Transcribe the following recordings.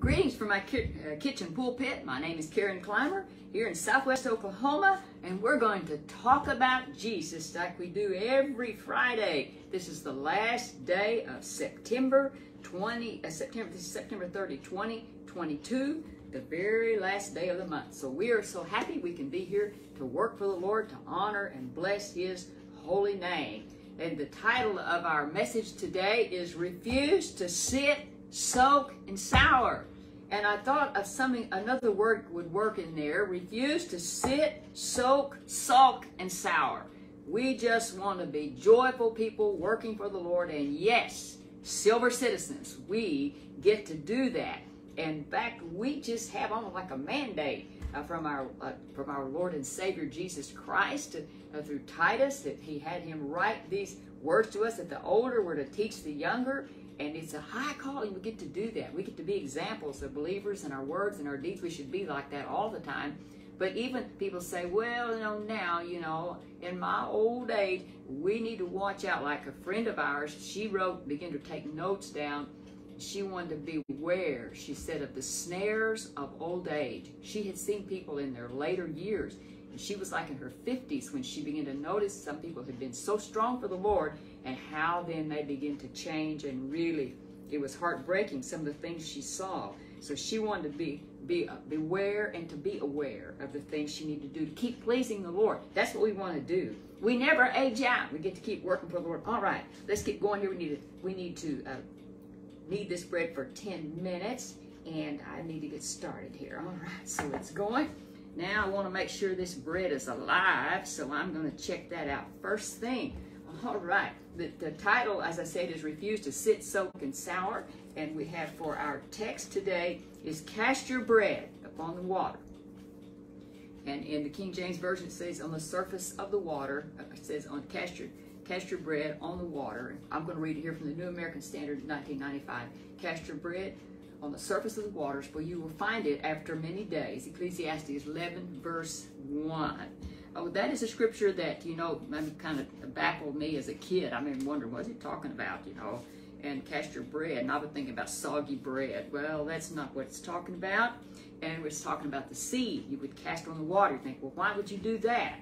Greetings from my ki- uh, kitchen pulpit. My name is Karen Clymer here in Southwest Oklahoma, and we're going to talk about Jesus like we do every Friday. This is the last day of September 20, uh, September, this is September 30, 2022, the very last day of the month. So we are so happy we can be here to work for the Lord, to honor and bless His holy name. And the title of our message today is Refuse to Sit soak, and sour. And I thought of something, another word would work in there. Refuse to sit, soak, sulk, and sour. We just want to be joyful people working for the Lord. And yes, silver citizens, we get to do that. In fact, we just have almost like a mandate uh, from our uh, from our Lord and Savior Jesus Christ uh, through Titus that He had him write these words to us that the older were to teach the younger, and it's a high calling. We get to do that. We get to be examples of believers in our words and our deeds. We should be like that all the time. But even people say, well, you know, now, you know, in my old age, we need to watch out. Like a friend of ours, she wrote, began to take notes down. She wanted to beware, she said, of the snares of old age. She had seen people in their later years. And she was like in her 50s when she began to notice some people had been so strong for the Lord and how then they begin to change and really it was heartbreaking some of the things she saw. So she wanted to be be uh, beware and to be aware of the things she needed to do to keep pleasing the lord. That's what we want to do. We never age out. We get to keep working for the lord. All right let's get going here. We need to we need to uh, knead this bread for 10 minutes and i need to get started here. All right so it's going. Now i want to make sure this bread is alive so i'm going to check that out first thing all right. The, the title, as I said, is Refuse to Sit, Soak, and Sour. And we have for our text today is Cast Your Bread upon the water. And in the King James Version, it says, On the surface of the water, uh, it says, on cast your, cast your bread on the water. I'm going to read it here from the New American Standard, 1995. Cast your bread on the surface of the waters, for you will find it after many days. Ecclesiastes 11, verse 1. Oh, that is a scripture that, you know, kind of baffled me as a kid. I mean, wondering, what's he talking about, you know? And cast your bread. And I would thinking about soggy bread. Well, that's not what it's talking about. And it's talking about the seed you would cast on the water. You think, well, why would you do that?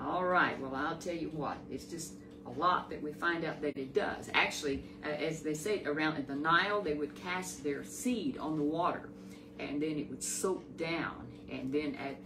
All right, well, I'll tell you what. It's just a lot that we find out that it does. Actually, uh, as they say around in the Nile, they would cast their seed on the water, and then it would soak down. And then at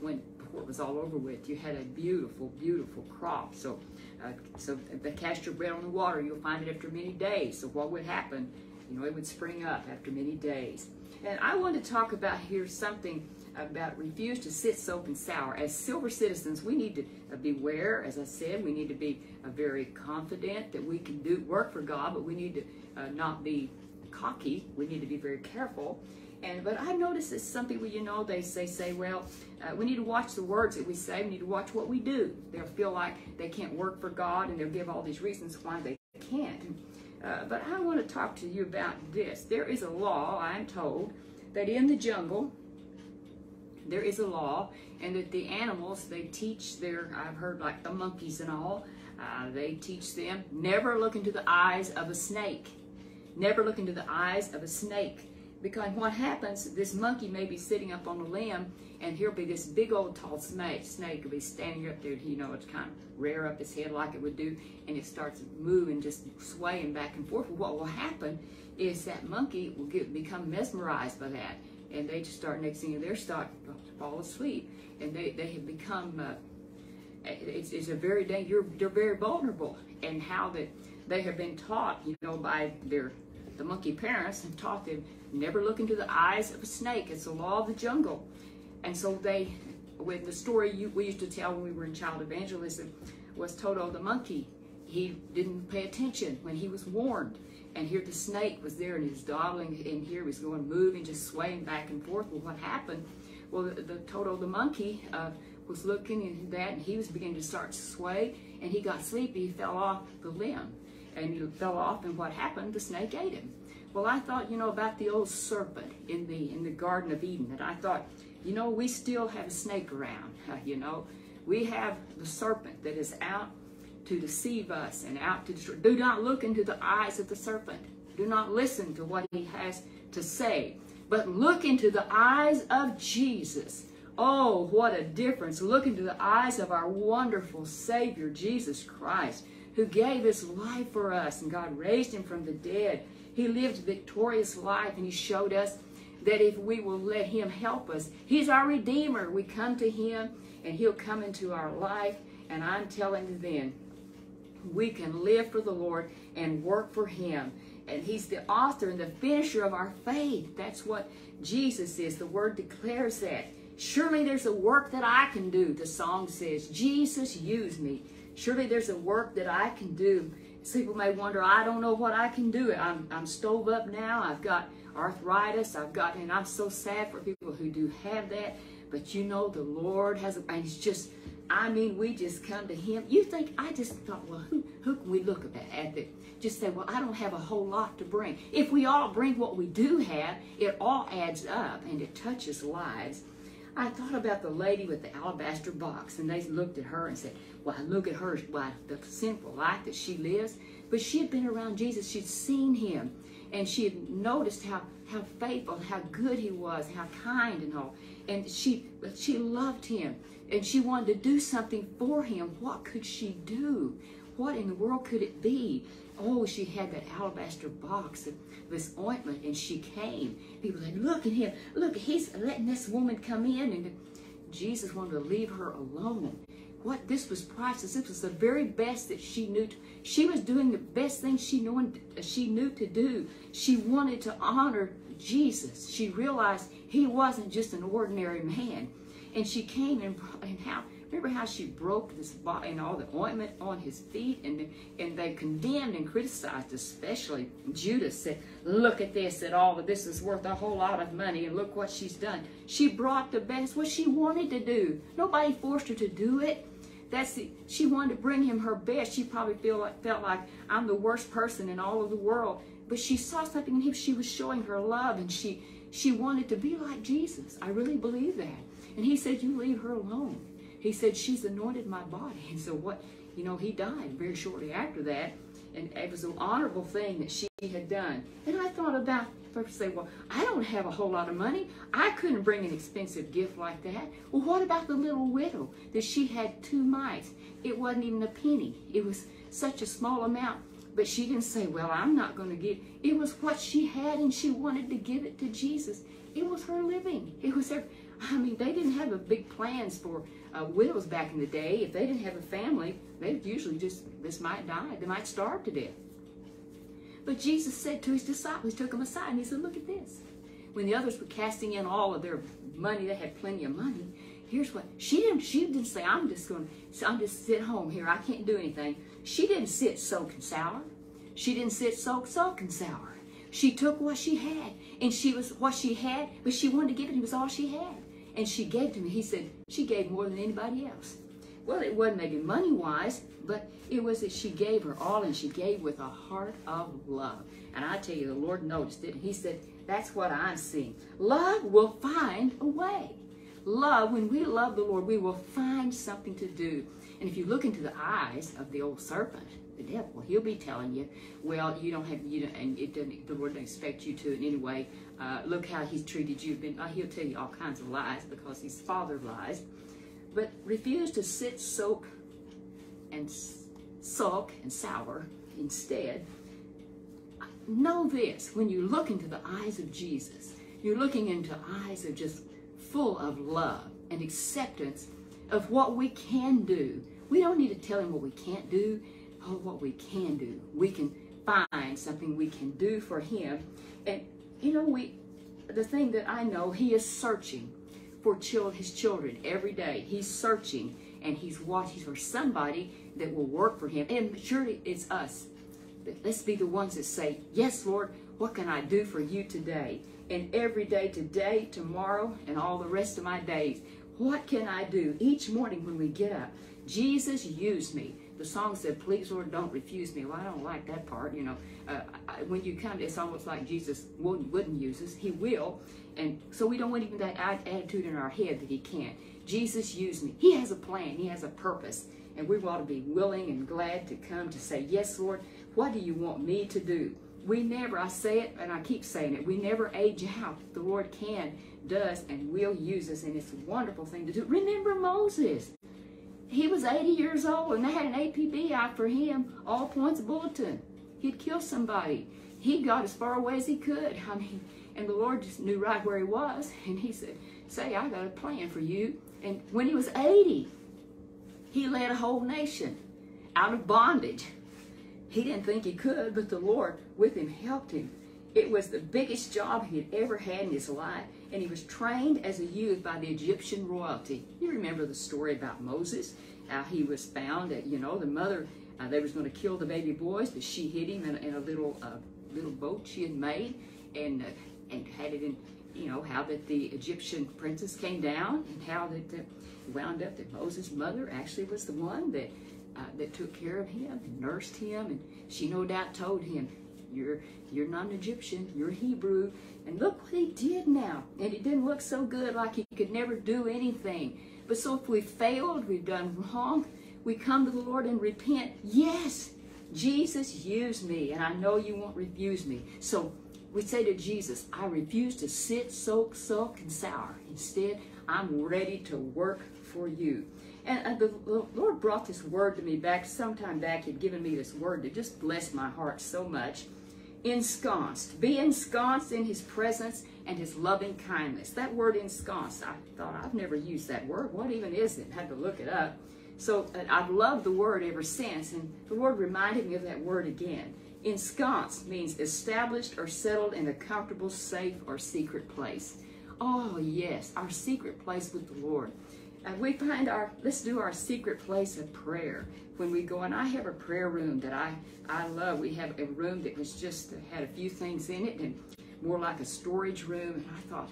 when it was all over with, you had a beautiful, beautiful crop. So, uh, so the cast your bread on the water, you'll find it after many days. So what would happen? You know, it would spring up after many days. And I want to talk about here something about refuse to sit, soak, and sour. As silver citizens, we need to beware. As I said, we need to be uh, very confident that we can do work for God, but we need to uh, not be cocky. We need to be very careful. And but I noticed that some people, you know, they say say, well, uh, we need to watch the words that we say. We need to watch what we do. They'll feel like they can't work for God, and they'll give all these reasons why they can't. Uh, but I want to talk to you about this. There is a law, I'm told, that in the jungle there is a law, and that the animals they teach their. I've heard like the monkeys and all. Uh, they teach them never look into the eyes of a snake. Never look into the eyes of a snake because what happens, this monkey may be sitting up on a limb and here'll be this big old tall snake. Snake will be standing up there, you know, it's kind of rear up its head like it would do, and it starts moving, just swaying back and forth. What will happen is that monkey will get become mesmerized by that, and they just start next thing you know, they're start to fall asleep, and they they have become. Uh, it's, it's a very you're they're very vulnerable, and how that they have been taught, you know, by their the monkey parents and taught them never look into the eyes of a snake. It's the law of the jungle. And so they, with the story you, we used to tell when we were in child evangelism, was Toto the monkey. He didn't pay attention when he was warned. And here the snake was there and he was dawdling in here, he was going moving, just swaying back and forth. Well, what happened? Well, the, the Toto the monkey uh, was looking at that and he was beginning to start to sway and he got sleepy. He fell off the limb and he fell off and what happened? The snake ate him. Well, I thought, you know, about the old serpent in the in the Garden of Eden, and I thought, you know, we still have a snake around. You know, we have the serpent that is out to deceive us and out to destroy. Do not look into the eyes of the serpent. Do not listen to what he has to say, but look into the eyes of Jesus. Oh, what a difference. Look into the eyes of our wonderful Savior, Jesus Christ, who gave his life for us, and God raised him from the dead. He lived a victorious life, and he showed us that if we will let him help us, he's our Redeemer. We come to him, and he'll come into our life, and I'm telling you then, we can live for the Lord and work for him. And he's the author and the finisher of our faith. That's what Jesus is. The word declares that. Surely there's a work that I can do, the song says. Jesus, use me. Surely there's a work that I can do. People may wonder, I don't know what I can do. I'm, I'm stove up now. I've got arthritis. I've got, and I'm so sad for people who do have that. But you know, the Lord has, and it's just, I mean, we just come to Him. You think, I just thought, well, who, who can we look at, at that? Just say, well, I don't have a whole lot to bring. If we all bring what we do have, it all adds up and it touches lives. I thought about the lady with the alabaster box, and they looked at her and said, Well, look at her, why, the sinful life that she lives. But she had been around Jesus, she'd seen him, and she had noticed how, how faithful, how good he was, how kind and all. And she, she loved him, and she wanted to do something for him. What could she do? What in the world could it be? Oh, she had that alabaster box of this ointment, and she came. People said, look at him. Look, he's letting this woman come in. And Jesus wanted to leave her alone. What this was priceless. This was the very best that she knew. To, she was doing the best thing she knew, she knew to do. She wanted to honor Jesus. She realized he wasn't just an ordinary man. And she came and, and how Remember how she broke this body and all the ointment on his feet, and and they condemned and criticized, especially Judas said, "Look at this! That all of this is worth a whole lot of money, and look what she's done. She brought the best, what she wanted to do. Nobody forced her to do it. That's the, she wanted to bring him her best. She probably feel like, felt like I'm the worst person in all of the world, but she saw something in him. She was showing her love, and she she wanted to be like Jesus. I really believe that. And he said, "You leave her alone." He said, She's anointed my body. And so what, you know, he died very shortly after that. And it was an honorable thing that she had done. And I thought about, folks say, well, I don't have a whole lot of money. I couldn't bring an expensive gift like that. Well, what about the little widow that she had two mites? It wasn't even a penny. It was such a small amount. But she didn't say, well, I'm not going to give. It was what she had and she wanted to give it to Jesus. It was her living. It was her. I mean, they didn't have a big plans for uh, widows back in the day. If they didn't have a family, they usually just, this might die. They might starve to death. But Jesus said to his disciples, took them aside, and he said, look at this. When the others were casting in all of their money, they had plenty of money. Here's what, she didn't, she didn't say, I'm just going to, I'm just sit home here. I can't do anything. She didn't sit soaking sour. She didn't sit soak, soaking sour. She took what she had, and she was what she had, but she wanted to give it. It was all she had and she gave to me. He said, she gave more than anybody else. Well, it wasn't maybe money wise, but it was that she gave her all and she gave with a heart of love. And I tell you, the Lord noticed it. He said, that's what I'm seeing. Love will find a way. Love, when we love the Lord, we will find something to do. And if you look into the eyes of the old serpent, the devil, he'll be telling you, well, you don't have, you don't, and it doesn't, the Lord doesn't expect you to in any way. Uh, look how he's treated you. Been, uh, he'll tell you all kinds of lies because he's father lies. But refuse to sit, soak, and sulk and sour instead. Know this, when you look into the eyes of Jesus, you're looking into eyes of just full of love and acceptance of what we can do. We don't need to tell him what we can't do oh, what we can do. We can find something we can do for him. And, you know, we, the thing that I know, he is searching for his children every day. He's searching and he's watching for somebody that will work for him. And surely it's us. But let's be the ones that say, yes, Lord, what can I do for you today? And every day, today, tomorrow, and all the rest of my days, what can I do? Each morning when we get up, Jesus, use me the song said, please, Lord, don't refuse me. Well, I don't like that part, you know. Uh, I, when you come, it's almost like Jesus wouldn't, wouldn't use us. He will. And so we don't want even that attitude in our head that he can't. Jesus used me. He has a plan. He has a purpose. And we ought to be willing and glad to come to say, yes, Lord, what do you want me to do? we never, I say it and I keep saying it, we never age out. The Lord can, does, and will use us, and it's a wonderful thing to do. Remember Moses. He was 80 years old, and they had an APB out for him, all points bulletin. He'd kill somebody. He got as far away as he could. I mean, and the Lord just knew right where he was, and he said, say, I got a plan for you. And when he was 80, he led a whole nation out of bondage. He didn't think he could, but the Lord with him helped him. It was the biggest job he had ever had in his life, and he was trained as a youth by the Egyptian royalty. You remember the story about Moses, how he was found at, you know, the mother, uh, they was going to kill the baby boys, but she hid him in, in a little uh, little boat she had made, and uh, and had it in, you know, how that the Egyptian princess came down, and how that uh, wound up that Moses' mother actually was the one that uh, that took care of him and nursed him, and she no doubt told him, "You're you're not an Egyptian, you're Hebrew." And look what he did now, and he didn't look so good, like he could never do anything. But so if we failed, we've done wrong, we come to the Lord and repent. Yes, Jesus used me, and I know you won't refuse me. So we say to Jesus, I refuse to sit, soak, sulk, and sour. Instead, I'm ready to work for you. And the, Lord brought this word to me back sometime back. He'd given me this word that just blessed my heart so much. Ensconced. Be ensconced in his presence and his loving kindness. That word ensconced, I thought I've never used that word. What even is it? I Had to look it up. So uh, I've loved the word ever since, and the word reminded me of that word again. Ensconced means established or settled in a comfortable, safe, or secret place. Oh, yes, our secret place with the Lord. Uh, we find our, let's do our secret place of prayer when we go. And I have a prayer room that I, I love. We have a room that was just, uh, had a few things in it and more like a storage room. And I thought,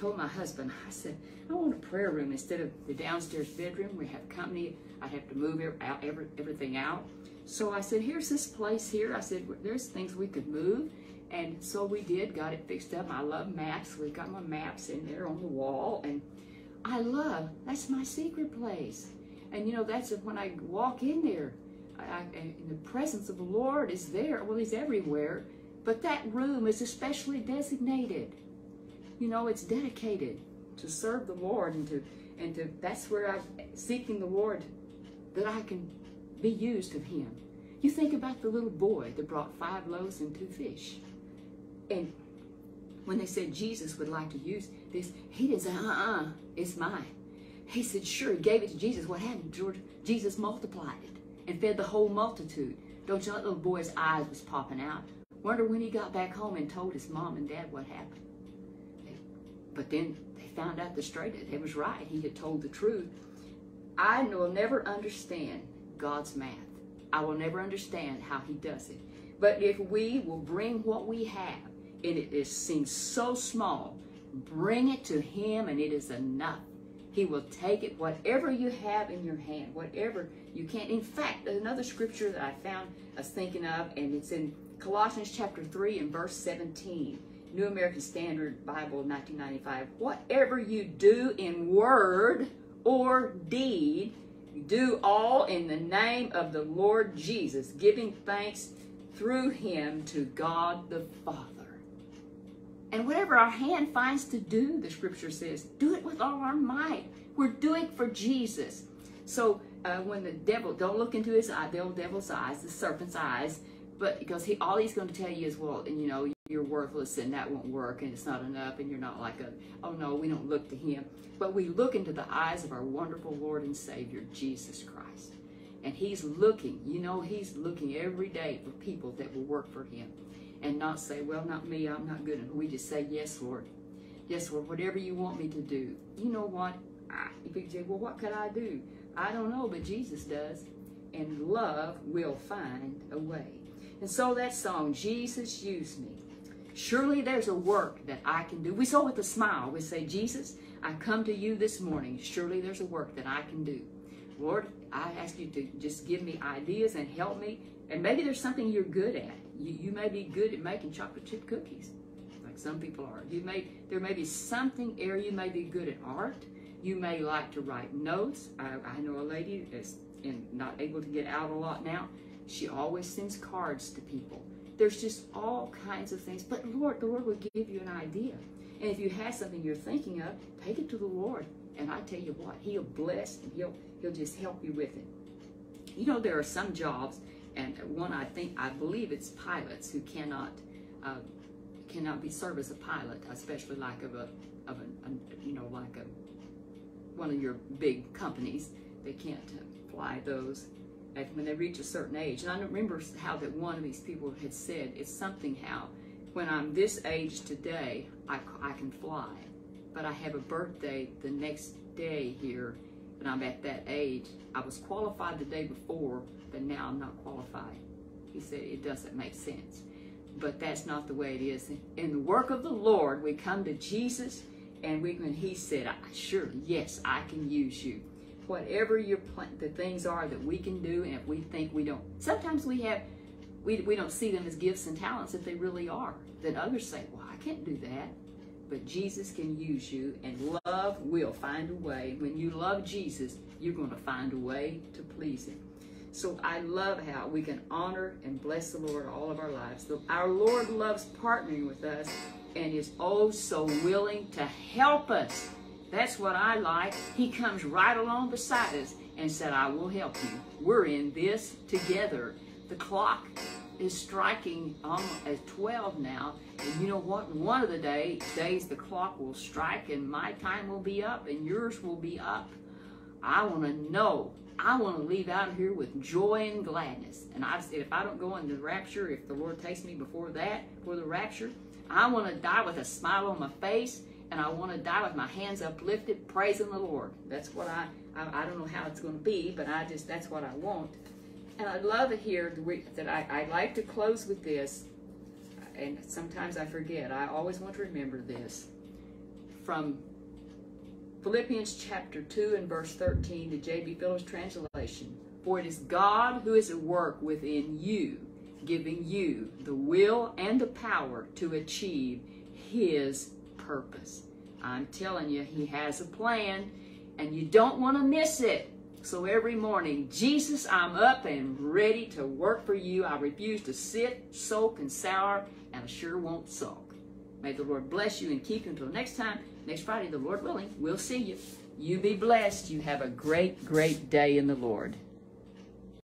told my husband, I said, I want a prayer room instead of the downstairs bedroom. We have company. I'd have to move out, every, everything out. So I said, here's this place here. I said, there's things we could move. And so we did, got it fixed up. I love maps. We've got my maps in there on the wall. And I love, that's my secret place. And you know, that's when I walk in there, I, I, the presence of the Lord is there. Well, He's everywhere. But that room is especially designated. You know, it's dedicated to serve the Lord and to, and to, that's where I'm seeking the Lord that I can be used of Him. You think about the little boy that brought five loaves and two fish. And when they said Jesus would like to use this, he didn't say, uh-uh, it's mine. He said, sure, he gave it to Jesus. What happened, George? Jesus multiplied it and fed the whole multitude. Don't you know that little boy's eyes was popping out? Wonder when he got back home and told his mom and dad what happened. But then they found out the straight, it was right. He had told the truth. I will never understand God's math. I will never understand how he does it. But if we will bring what we have, and it seems so small, bring it to him and it is enough. He will take it, whatever you have in your hand, whatever you can. In fact, another scripture that I found, I was thinking of, and it's in Colossians chapter 3 and verse 17. New American Standard Bible 1995. Whatever you do in word or deed, do all in the name of the Lord Jesus, giving thanks through him to God the Father. And whatever our hand finds to do, the scripture says, do it with all our might. We're doing for Jesus. So uh, when the devil, don't look into his eye, the old devil's eyes, the serpent's eyes, but because he all he's going to tell you is, well, and you know, you're worthless and that won't work and it's not enough and you're not like a, oh no, we don't look to him. But we look into the eyes of our wonderful Lord and Savior, Jesus Christ. And he's looking, you know, he's looking every day for people that will work for him and not say, well, not me, I'm not good enough. We just say, yes, Lord. Yes, Lord, whatever you want me to do. You know what? I, you say, well, what could I do? I don't know, but Jesus does. And love will find a way. And so that song, Jesus Use Me. Surely there's a work that I can do. We saw with a smile. We say, Jesus, I come to you this morning. Surely there's a work that I can do. Lord, I ask you to just give me ideas and help me. And maybe there's something you're good at. You, you may be good at making chocolate chip cookies, like some people are. You may there may be something area you may be good at art. You may like to write notes. I, I know a lady that's in, not able to get out a lot now. She always sends cards to people, There's just all kinds of things. But Lord, the Lord will give you an idea. And if you have something you're thinking of, take it to the Lord. And I tell you what, He'll bless and He'll He'll just help you with it. You know, there are some jobs, and one I think I believe it's pilots who cannot uh, cannot be served as a pilot, especially like of a of a, a you know like a one of your big companies. They can't fly those when they reach a certain age. And I remember how that one of these people had said it's something how when I'm this age today, I, I can fly. But I have a birthday the next day here, and I'm at that age. I was qualified the day before, but now I'm not qualified. He said it doesn't make sense. But that's not the way it is. In the work of the Lord, we come to Jesus, and we when He said, "Sure, yes, I can use you." Whatever your plan, the things are that we can do, and if we think we don't, sometimes we have we, we don't see them as gifts and talents if they really are. Then others say, well, I can't do that. But Jesus can use you, and love will find a way. When you love Jesus, you're going to find a way to please Him. So I love how we can honor and bless the Lord all of our lives. Our Lord loves partnering with us and is oh so willing to help us. That's what I like. He comes right along beside us and said, I will help you. We're in this together. The clock is striking um, at 12 now. And you know what? One of the day, days the clock will strike and my time will be up and yours will be up. I want to know. I want to leave out of here with joy and gladness. And I said, if I don't go into the rapture, if the Lord takes me before that, for the rapture, I want to die with a smile on my face and I want to die with my hands uplifted, praising the Lord. That's what I, I, I don't know how it's going to be, but I just, that's what I want. And I love it here that I, I like to close with this, and sometimes I forget. I always want to remember this. From Philippians chapter 2 and verse 13, the J.B. Phillips translation. For it is God who is at work within you, giving you the will and the power to achieve His purpose. I'm telling you, He has a plan, and you don't want to miss it. So every morning, Jesus, I'm up and ready to work for you. I refuse to sit, soak, and sour, and I sure won't sulk. May the Lord bless you and keep you until next time. Next Friday, the Lord willing, we'll see you. You be blessed. You have a great, great day in the Lord.